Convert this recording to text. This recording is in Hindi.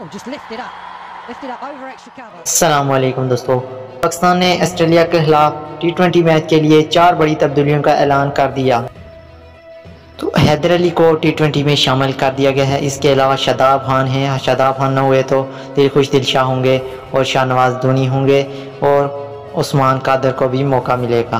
Oh, just up. Up over extra cover. दोस्तों। पाकिस्तान ने ऑस्ट्रेलिया के खिलाफ टी ट्वेंटी मैच के लिए चार बड़ी तब्दीलियों का ऐलान कर दिया। तो हैदर अली को टी ट्वेंटी में शामिल कर दिया गया है। इसके अलावा शादाब खान हैं। शादाब खान न हुए तो दिल खुश दिल शाह होंगे और शाहनवाज धोनी होंगे और उस्मान कादर को भी मौका मिलेगा।